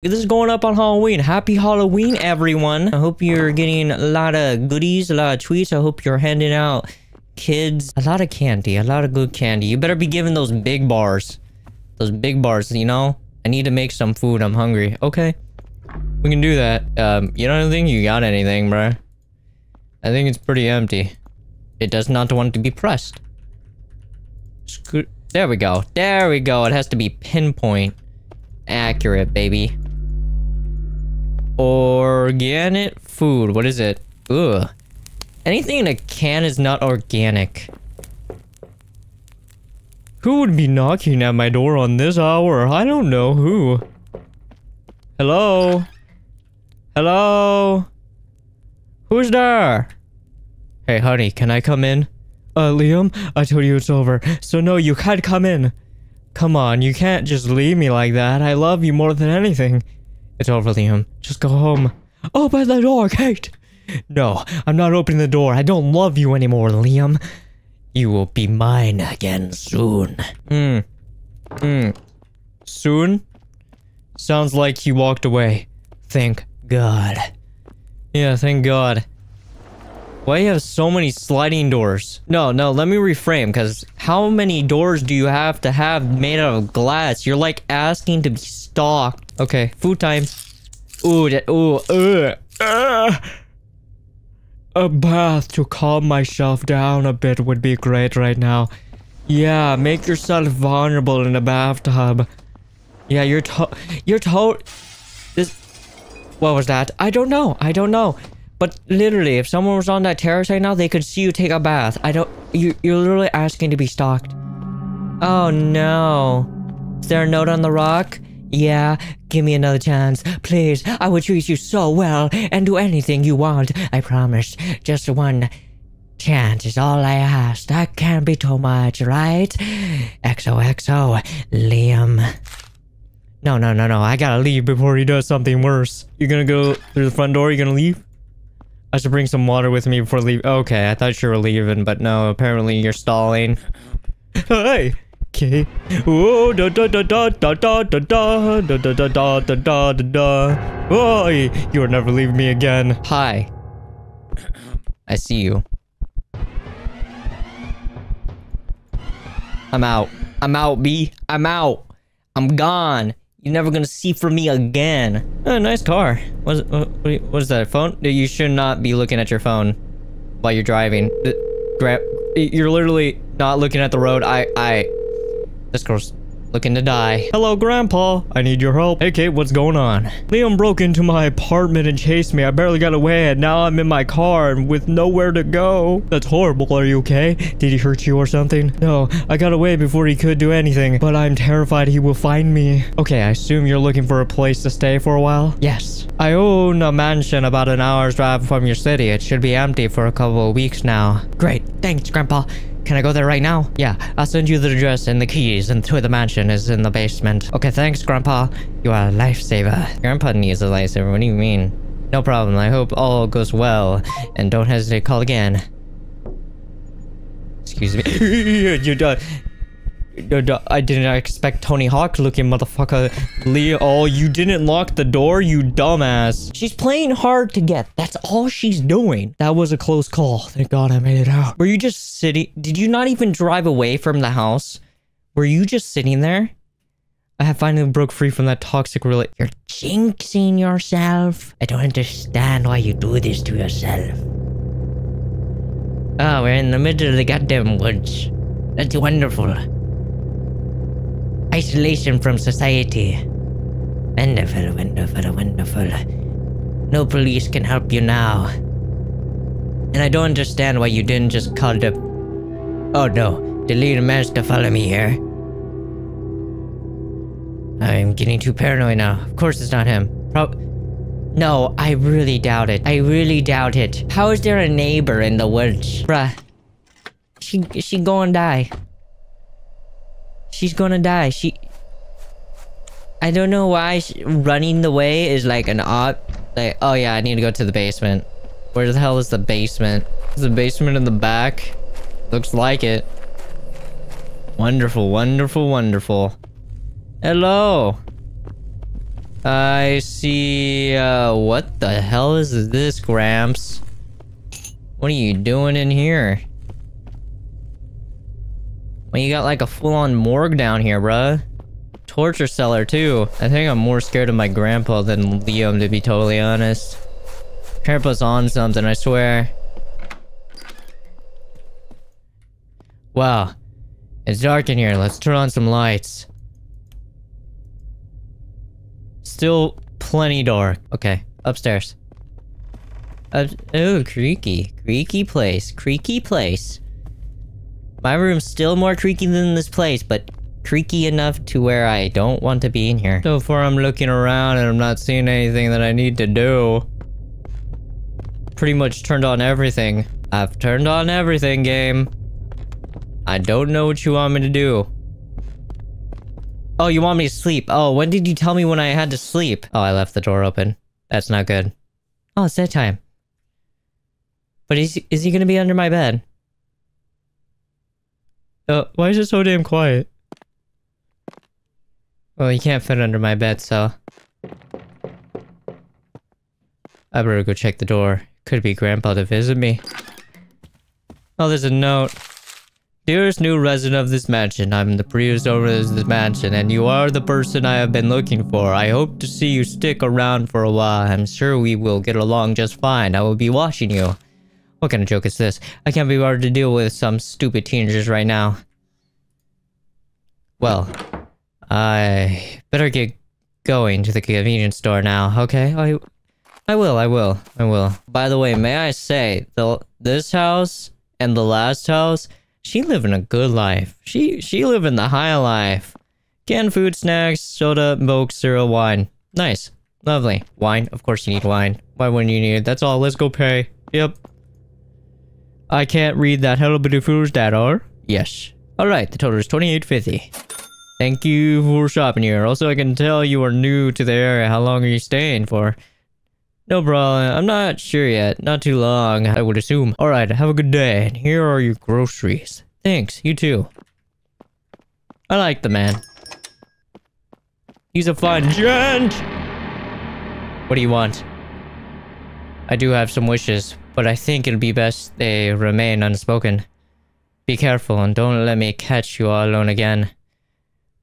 This is going up on Halloween. Happy Halloween, everyone. I hope you're getting a lot of goodies, a lot of tweets. I hope you're handing out kids a lot of candy, a lot of good candy. You better be giving those big bars. Those big bars, you know? I need to make some food. I'm hungry. Okay. We can do that. Um, you don't think you got anything, bro? I think it's pretty empty. It does not want to be pressed. There we go. There we go. It has to be pinpoint accurate, baby. Organic food. What is it? Ugh. Anything in a can is not organic. Who would be knocking at my door on this hour? I don't know who. Hello? Hello? Who's there? Hey, honey, can I come in? Uh, Liam, I told you it's over. So no, you can't come in. Come on, you can't just leave me like that. I love you more than anything. It's over, Liam. Just go home. Open the door, Kate! No, I'm not opening the door. I don't love you anymore, Liam. You will be mine again soon. Hmm. Hmm. Soon? Sounds like he walked away. Thank God. Yeah, thank God. Why do you have so many sliding doors? No, no, let me reframe, because how many doors do you have to have made out of glass? You're like asking to be stalked. Okay, food time. Ooh, that, ooh, ugh, ugh. A bath to calm myself down a bit would be great right now. Yeah, make yourself vulnerable in a bathtub. Yeah, you're to- you're to- This- What was that? I don't know, I don't know. But literally, if someone was on that terrace right now, they could see you take a bath. I don't- you, You're literally asking to be stalked. Oh no. Is there a note on the rock? Yeah, give me another chance. Please, I will treat you so well and do anything you want. I promise. Just one chance is all I ask. That can't be too much, right? XOXO, Liam. No, no, no, no. I gotta leave before he does something worse. You're gonna go through the front door? You're gonna leave? I should bring some water with me before leave. Okay, I thought you were leaving, but no, apparently you're stalling. Hey! Okay. Oh, da da da da da da da da da da da da da da da da. Oh, you will never leave me again. Hi. I see you. I'm out. I'm out, B. I'm out. I'm gone. You're never gonna see from me again. Oh, nice car. Uh, what is, what, is that, phone? You should not be looking at your phone while you're driving. Grab, you're literally not looking at the road. I, I, this girl's looking to die. Hello, Grandpa. I need your help. Hey, Kate, what's going on? Liam broke into my apartment and chased me. I barely got away, and now I'm in my car and with nowhere to go. That's horrible. Are you okay? Did he hurt you or something? No, I got away before he could do anything, but I'm terrified he will find me. Okay, I assume you're looking for a place to stay for a while? Yes. I own a mansion about an hour's drive from your city. It should be empty for a couple of weeks now. Great. Thanks, Grandpa. Can I go there right now? Yeah, I'll send you the address and the keys, and to the mansion is in the basement. Okay, thanks, Grandpa. You are a lifesaver. Grandpa needs a lifesaver. What do you mean? No problem. I hope all goes well, and don't hesitate to call again. Excuse me. You're done. I didn't expect Tony Hawk looking motherfucker. Leo, oh, you didn't lock the door, you dumbass. She's playing hard to get. That's all she's doing. That was a close call. Thank God I made it out. Were you just sitting? Did you not even drive away from the house? Were you just sitting there? I have finally broke free from that toxic relate. You're jinxing yourself. I don't understand why you do this to yourself. Oh, we're in the middle of the goddamn woods. That's wonderful. Isolation from society. Wonderful, wonderful, wonderful. No police can help you now. And I don't understand why you didn't just call the... Oh no, the leader managed to follow me here. I'm getting too paranoid now. Of course it's not him. Pro- no, I really doubt it. I really doubt it. How is there a neighbor in the woods? Bruh. She, she gonna die. She's gonna die. She... I don't know why running the way is like an odd... Like, oh yeah, I need to go to the basement. Where the hell is the basement? Is the basement in the back? Looks like it. Wonderful, wonderful, wonderful. Hello. I see, uh, what the hell is this, Gramps? What are you doing in here? Well, you got like a full-on morgue down here, bruh. Torture cellar, too. I think I'm more scared of my grandpa than Liam, to be totally honest. Grandpa's on something, I swear. Wow. It's dark in here. Let's turn on some lights. Still plenty dark. Okay, upstairs. Oh, creaky. Creaky place. Creaky place. My room's still more creaky than this place, but creaky enough to where I don't want to be in here. So far I'm looking around and I'm not seeing anything that I need to do. Pretty much turned on everything. I've turned on everything, game. I don't know what you want me to do. Oh, you want me to sleep? Oh, when did you tell me when I had to sleep? Oh, I left the door open. That's not good. Oh, it's that time. But is, is he gonna be under my bed? Uh, why is it so damn quiet? Well, he can't fit under my bed, so... I better go check the door. Could be Grandpa to visit me. Oh, there's a note. Dearest new resident of this mansion, I'm the previous owner of this mansion, and you are the person I have been looking for. I hope to see you stick around for a while. I'm sure we will get along just fine. I will be watching you. What kind of joke is this? I can't be bothered to deal with some stupid teenagers right now. Well, I better get going to the convenience store now, okay? I, I will, I will, I will. By the way, may I say, the this house and the last house she living a good life. She she living the high life. Canned food, snacks, soda, milk, cereal, wine. Nice. Lovely. Wine? Of course you need wine. Why wouldn't you need it? That's all. Let's go pay. Yep. I can't read that. Hello, bitty fools that are. Yes. Alright, the total is 28.50. Thank you for shopping here. Also, I can tell you are new to the area. How long are you staying for? No problem. I'm not sure yet. Not too long, I would assume. Alright, have a good day. And here are your groceries. Thanks, you too. I like the man. He's a fine gent! What do you want? I do have some wishes, but I think it'll be best they remain unspoken. Be careful and don't let me catch you all alone again.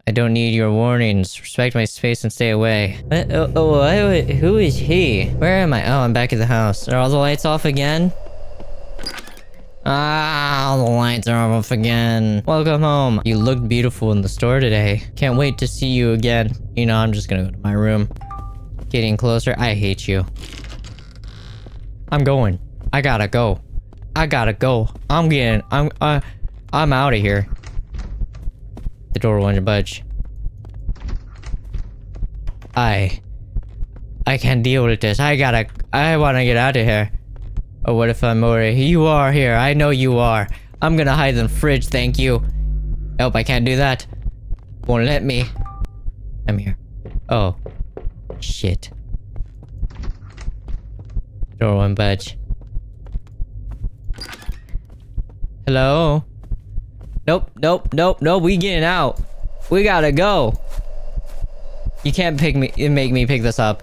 I don't need your warnings. Respect my space and stay away. What? Oh, oh, who is he? Where am I? Oh, I'm back at the house. Are all the lights off again? Ah, all the lights are off again. Welcome home. You looked beautiful in the store today. Can't wait to see you again. You know, I'm just gonna go to my room. Getting closer. I hate you. I'm going. I gotta go. I gotta go. I'm getting. I'm. Uh, I'm out of here. The door won't budge. I... I can't deal with this. I gotta... I wanna get out of here. Oh, what if I'm here? You are here. I know you are. I'm gonna hide in the fridge, thank you. Nope, I can't do that. Won't let me. I'm here. Oh. Shit. Door won't budge. Hello? Nope, nope, nope, nope, we getting out. We gotta go. You can't pick me make me pick this up.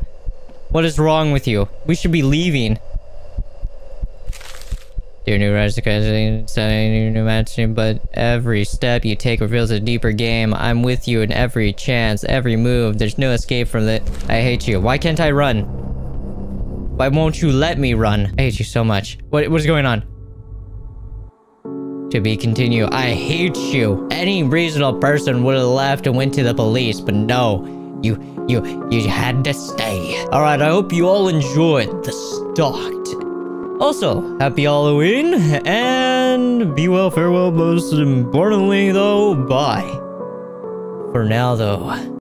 What is wrong with you? We should be leaving. Your new resident, setting new mansion, but every step you take reveals a deeper game. I'm with you in every chance, every move. There's no escape from it. I hate you. Why can't I run? Why won't you let me run? I hate you so much. What what is going on? To be continued. I hate you. Any reasonable person would have left and went to the police, but no. You, you, you had to stay. Alright, I hope you all enjoyed the Stalked. Also, happy Halloween, and be well, farewell, most importantly though, bye. For now though.